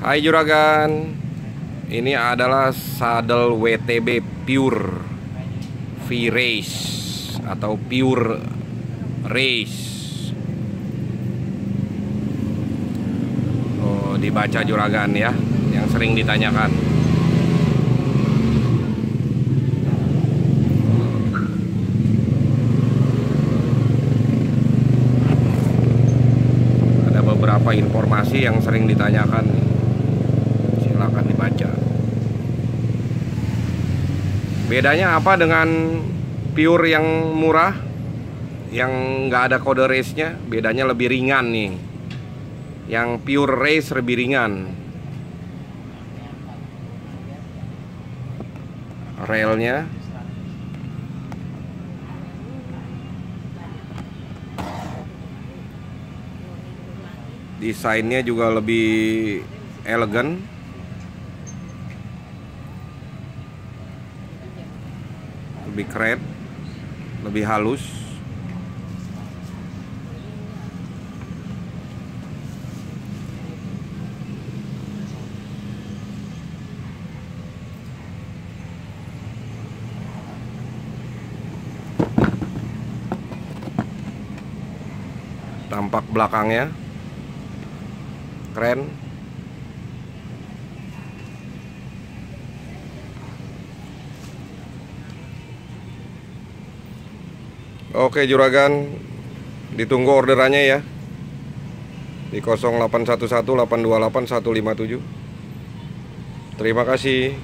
Hai Juragan. Ini adalah saddle WTB Pure V-Race Atau Pure Race. Oh dibaca Juragan ya Yang sering ditanyakan. Ada beberapa informasi yang sering ditanyakan nih silakan dibaca. Bedanya apa dengan pure yang murah, yang nggak ada kode race-nya? Bedanya lebih ringan nih. Yang pure race lebih ringan. Railnya desainnya juga lebih elegan lebih keren lebih halus. Tampak belakangnya keren Oke Juragan. Ditunggu orderannya ya. Di 0811 828 157 Terima kasih